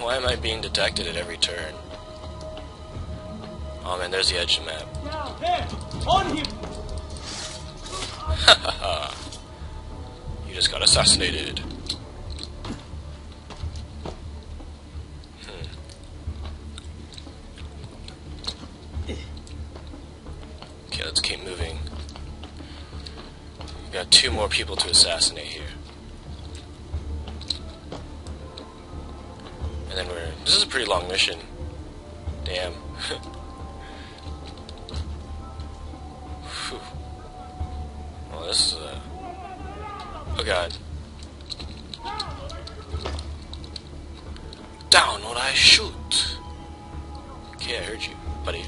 Why am I being detected at every turn? Oh man, there's the edge of the map. There! On him! You just got assassinated. Hmm. Okay, let's keep moving. We've got two more people to assassinate here. Pretty long mission. Damn. Well, this is a... Oh god. Down or I shoot! Okay, I heard you, buddy.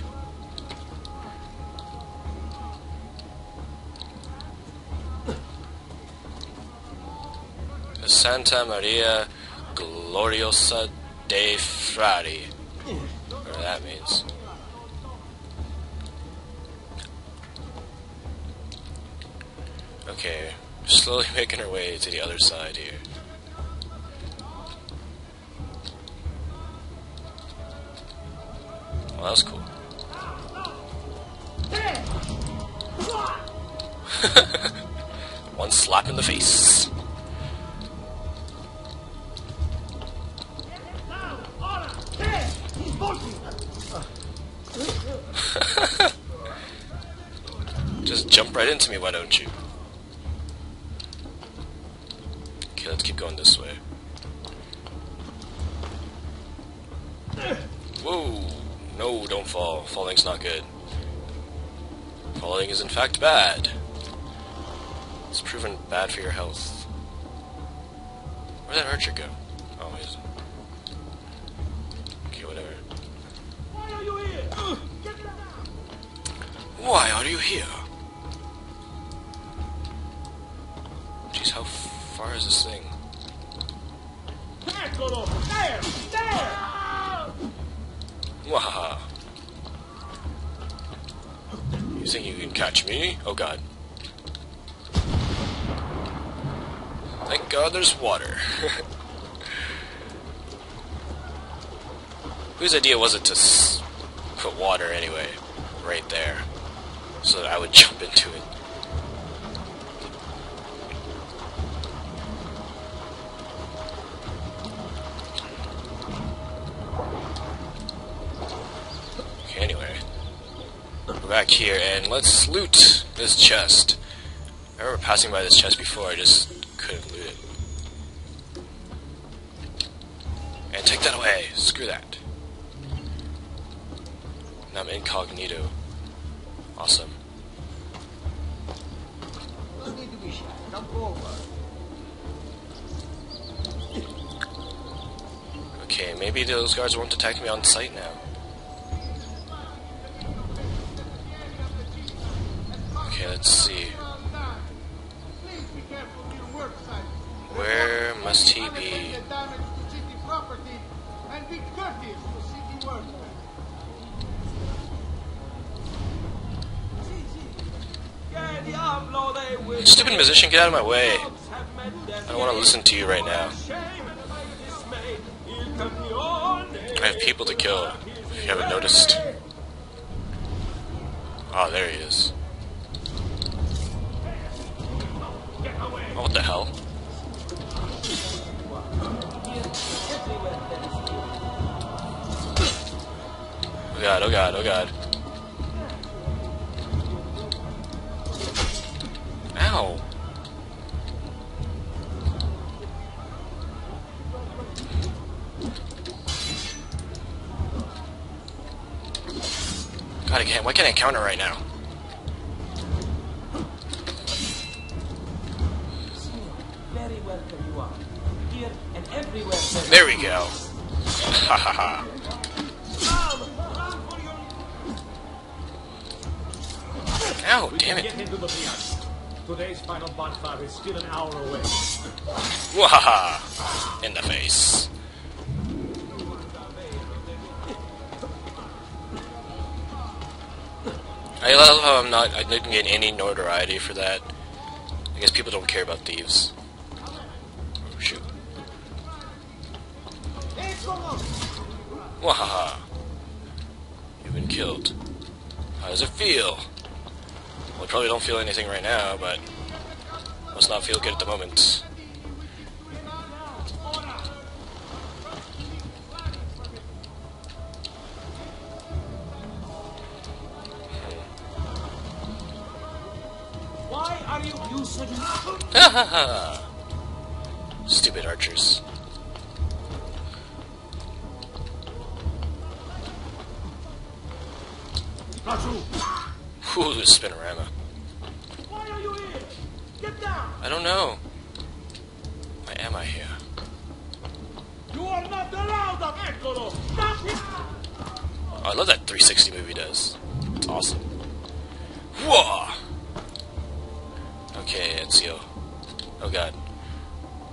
Santa Maria Gloriosa de Frari. Whatever that means. Okay, slowly making our way to the other side here. Well, that was cool. One slap in the face. Just jump right into me, why don't you? Okay, let's keep going this way. Whoa! No, don't fall. Falling's not good. Falling is in fact bad. It's proven bad for your health. Where'd that archer go? Oh, he's... Okay, whatever. Why are you here? Why are you here? Jeez, how far is this thing? Eccolo! There! There! Wahaha. You think you can catch me? Oh god. Thank god there's water. Whose idea was it to put water anyway? Right there. So that I would jump into it. Okay, anyway. Back here, and let's loot this chest. I remember passing by this chest before, I just couldn't loot it. And take that away! Screw that. Now I'm incognito. Awesome. Okay, maybe those guards won't attack me on sight now. Okay, let's see. Where must he be? Stupid musician, get out of my way! I don't want to listen to you right now. I have people to kill, if you haven't noticed. Oh, there he is. Oh, what the hell? Oh god, oh god, oh god. I can't. Why can't I counter right now? very welcome you are. Here and everywhere. there- There we go. Ha ha ha. Ow, damn it. Get into the Fiat. Today's final bonfire is still an hour away. Wahaha! In the face. I love how I'm not. I didn't get any notoriety for that. I guess people don't care about thieves. Oh, shoot. Wahaha. You've been killed. How does it feel? Well, I probably don't feel anything right now, but must not feel good at the moment. Are you using... Stupid archers. Ooh, spinorama. Why are you here? Get down! I don't know. Why am I here? You are not allowed up, Eccolo! Stop here! Oh, I love that 360 movie does. It's awesome. Whoa! Okay, Ezio. Oh god.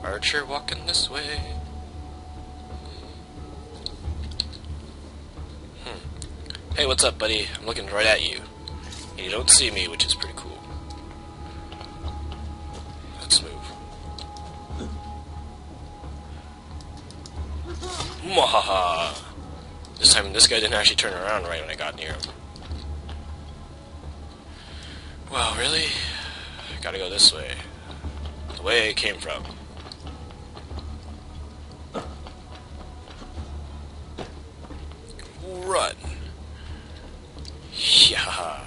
Archer walking this way. Hmm. Hey, what's up, buddy? I'm looking right at you. And you don't see me, which is pretty cool. Let's move. Mwahaha! This time, this guy didn't actually turn around right when I got near him. Wow, really? Gotta go this way. The way I came from. Run. Yeah.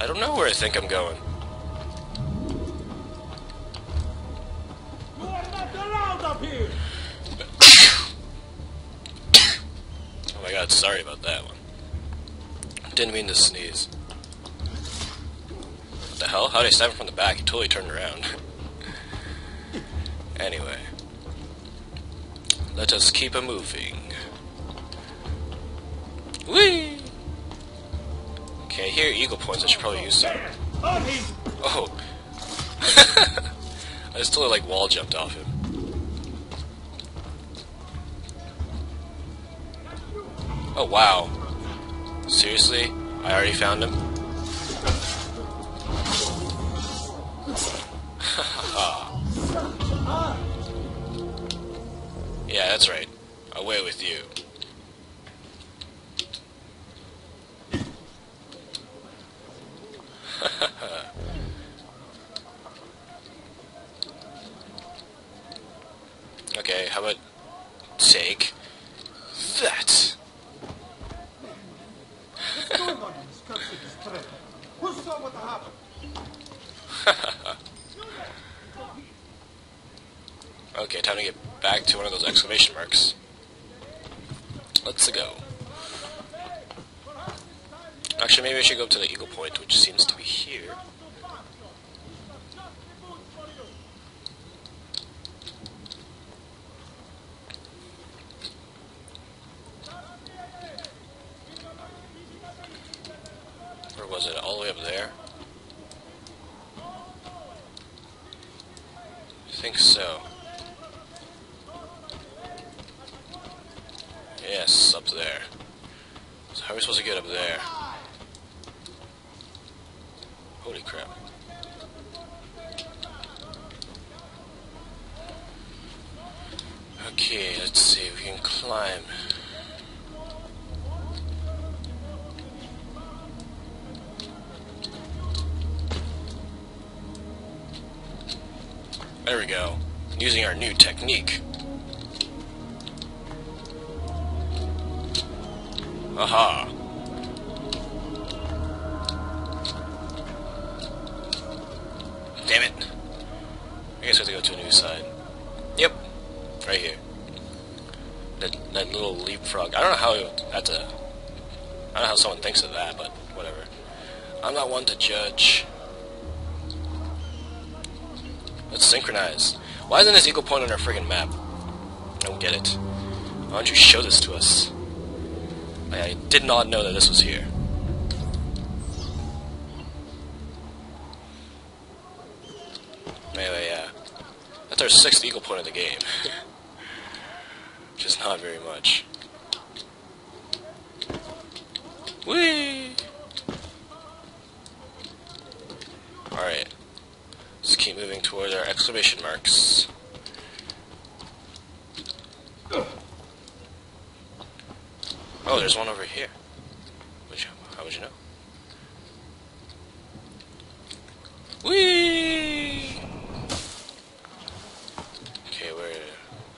I don't know where I think I'm going. Sorry about that one. Didn't mean to sneeze. What the hell? How did I stab him from the back? He totally turned around. anyway. Let us keep a moving. Whee! Okay, here eagle points. I should probably use some. Oh. I just totally like wall jumped off him. Oh wow. Seriously? I already found him? yeah, that's right. Away with you. Okay, how about take that? What's going on in this country, this threat? Who saw what happened? Okay, time to get back to one of those exclamation marks. Let's go. Actually, maybe I should go up to the Eagle Point, which seems to be here. Where was it? All the way up there? I think so. Yes, up there. So how are we supposed to get up there? Holy crap. Okay, let's see if we can climb. There we go. Using our new technique. Aha. Damn it. I guess we have to go to a new side. Yep. Right here. That, that little leapfrog. I don't know how that's a. I don't know how someone thinks of that, but whatever. I'm not one to judge. Let's synchronize. Why isn't this eagle point on our friggin' map? I don't get it. Why don't you show this to us? I did not know that this was here. Anyway, yeah. That's our sixth eagle point of the game. Just not very much. Whee! Alright. Let's keep moving towards our exclamation marks. Oh, there's one over here. Which, how would you know? Whee! Okay, where?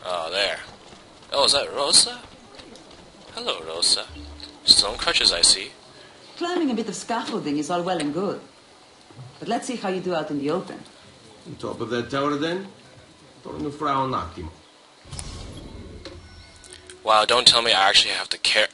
Oh, there. Oh, is that Rosa? Hello, Rosa. Still on crutches, I see. Climbing a bit of scaffolding is all well and good. But let's see how you do out in the open. On top of that tower then? Torno fra un attimo. Wow, don't tell me I actually have to care.